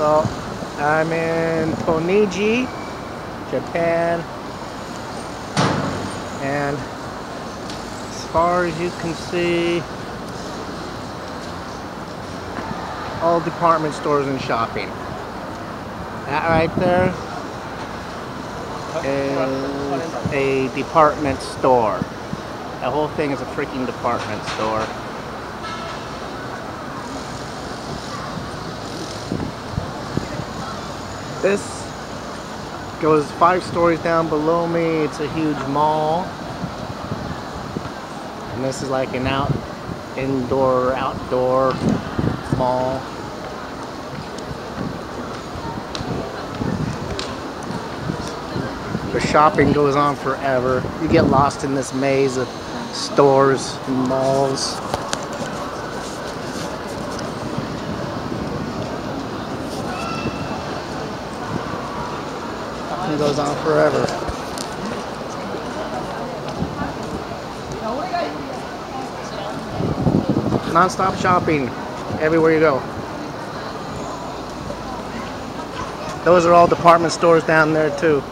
So I'm in Tennoji, Japan, and as far as you can see, all department stores and shopping. That right there is a department store. The whole thing is a freaking department store. This goes five stories down below me. It's a huge mall. And this is like an out indoor outdoor mall. The shopping goes on forever. You get lost in this maze of stores and malls. Shopping goes on forever. Non-stop shopping everywhere you go. Those are all department stores down there too.